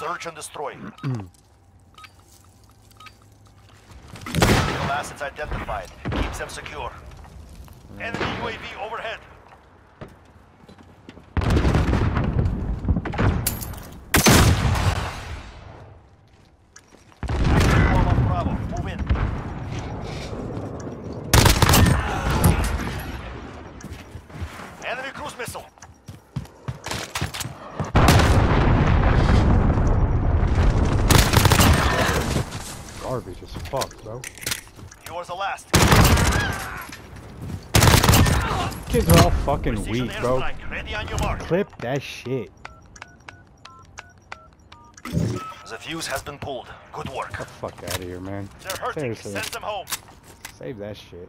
Search and destroy. Critical assets identified. Keeps them secure. Enemy UAV overhead. Bravo. Move in. Enemy cruise missile. Garbage as fuck, bro. Yours the last. Kids are all fucking Precision weak, bro. airstrike. Ready on your mark. Clip that shit. The fuse has been pulled. Good work. Get the fuck out of here, man. They're hurting. Seriously. Send them home. Save that shit.